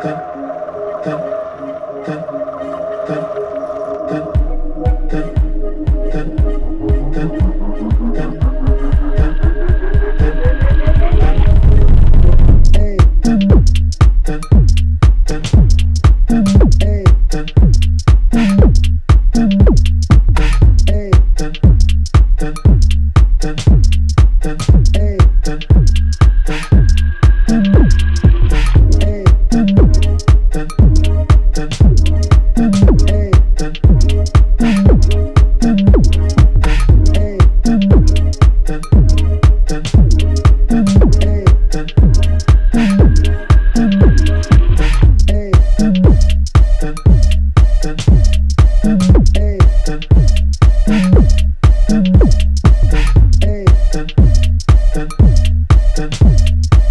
come, come.